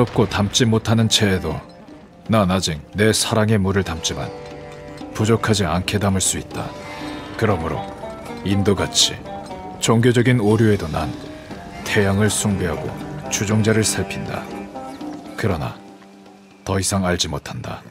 없고 담지 못하는 채에도 난 아직 내 사랑의 물을 담지만 부족하지 않게 담을 수 있다. 그러므로 인도같이 종교적인 오류에도 난 태양을 숭배하고 주종자를 살핀다. 그러나 더 이상 알지 못한다.